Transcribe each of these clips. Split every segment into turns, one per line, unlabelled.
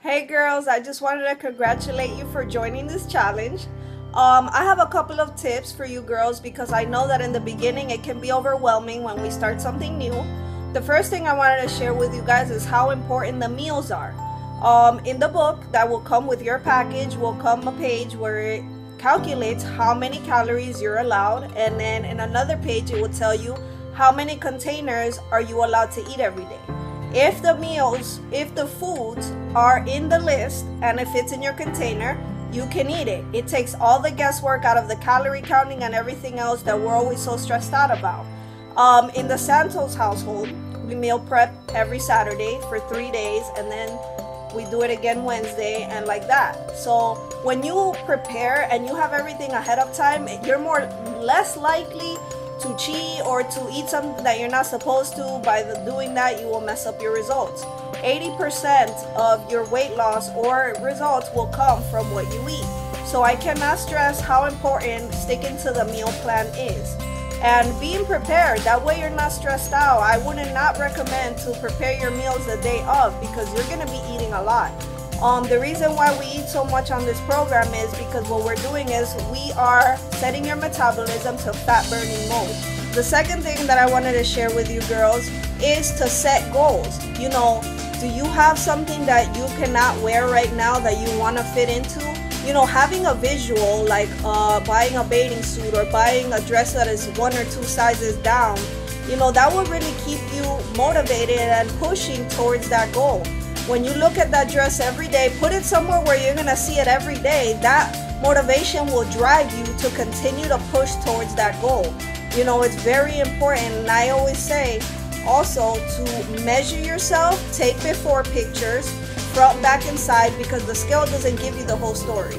Hey girls, I just wanted to congratulate you for joining this challenge. Um, I have a couple of tips for you girls because I know that in the beginning it can be overwhelming when we start something new. The first thing I wanted to share with you guys is how important the meals are. Um, in the book that will come with your package will come a page where it calculates how many calories you're allowed and then in another page it will tell you how many containers are you allowed to eat every day. If the meals, if the foods are in the list and if it's in your container, you can eat it. It takes all the guesswork out of the calorie counting and everything else that we're always so stressed out about. Um, in the Santos household, we meal prep every Saturday for three days and then we do it again Wednesday and like that. So when you prepare and you have everything ahead of time, you're more less likely to cheat or to eat something that you're not supposed to. By doing that, you will mess up your results. 80% of your weight loss or results will come from what you eat. So I cannot stress how important sticking to the meal plan is. And being prepared, that way you're not stressed out. I would not recommend to prepare your meals the day of because you're gonna be eating a lot. Um, the reason why we eat so much on this program is because what we're doing is we are setting your metabolism to fat burning mode. The second thing that I wanted to share with you girls is to set goals. You know, do you have something that you cannot wear right now that you want to fit into? You know, having a visual like uh, buying a bathing suit or buying a dress that is one or two sizes down, you know, that will really keep you motivated and pushing towards that goal. When you look at that dress every day, put it somewhere where you're gonna see it every day. That motivation will drive you to continue to push towards that goal. You know, it's very important. And I always say also to measure yourself, take before pictures, front, back, and side, because the scale doesn't give you the whole story.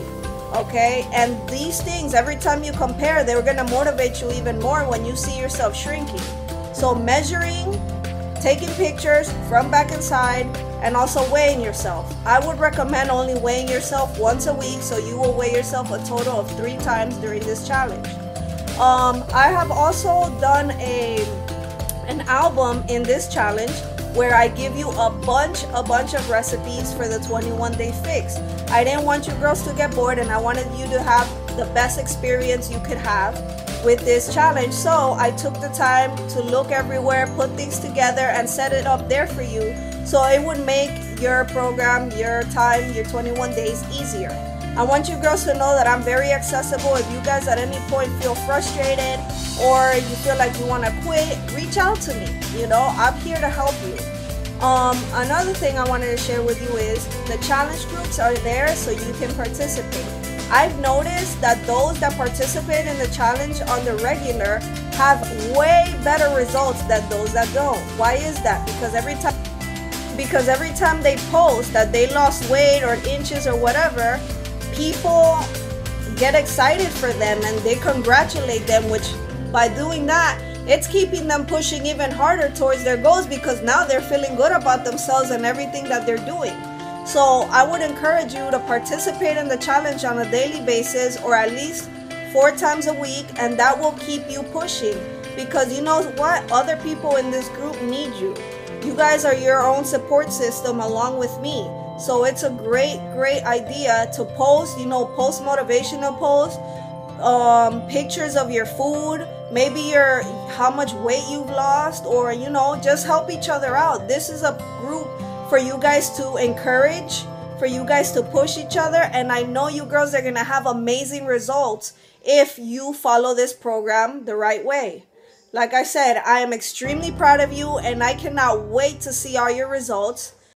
Okay? And these things, every time you compare, they're gonna motivate you even more when you see yourself shrinking. So measuring, taking pictures, from back, inside, and also weighing yourself. I would recommend only weighing yourself once a week so you will weigh yourself a total of three times during this challenge. Um, I have also done a an album in this challenge where I give you a bunch, a bunch of recipes for the 21 day fix. I didn't want you girls to get bored and I wanted you to have the best experience you could have with this challenge. So I took the time to look everywhere, put things together and set it up there for you so it would make your program, your time, your 21 days easier. I want you girls to know that I'm very accessible. If you guys at any point feel frustrated or you feel like you want to quit, reach out to me. You know, I'm here to help you. Um, another thing I wanted to share with you is the challenge groups are there so you can participate. I've noticed that those that participate in the challenge on the regular have way better results than those that don't. Why is that? Because every time because every time they post that they lost weight or inches or whatever, people get excited for them and they congratulate them, which by doing that, it's keeping them pushing even harder towards their goals because now they're feeling good about themselves and everything that they're doing. So I would encourage you to participate in the challenge on a daily basis or at least four times a week, and that will keep you pushing because you know what? Other people in this group need you. You guys are your own support system along with me. So it's a great, great idea to post, you know, post motivational posts, um, pictures of your food, maybe your how much weight you've lost, or you know, just help each other out. This is a group for you guys to encourage, for you guys to push each other, and I know you girls are gonna have amazing results if you follow this program the right way. Like I said, I am extremely proud of you and I cannot wait to see all your results.